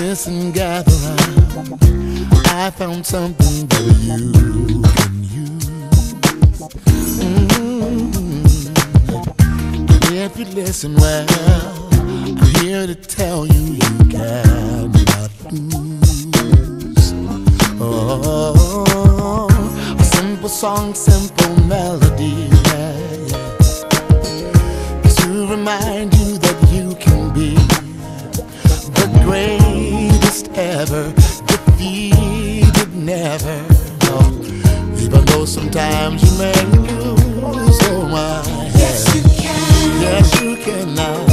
Listen, gather round. I found something that you can use. Mm-hmm. If you listen well, I'm here to tell you you cannot lose. Oh, a simple song, simple melody, yeah, yeah. To remind greatest ever, defeated never. No, even though sometimes you may lose, oh my. Yes, you can. Yes, you can now.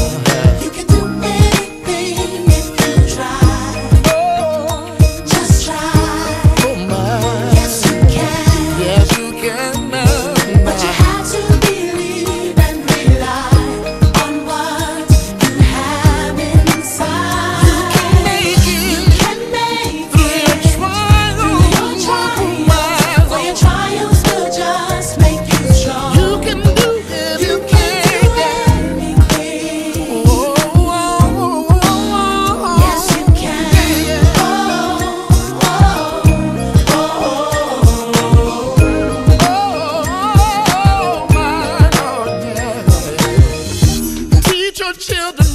Your children